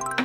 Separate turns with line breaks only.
you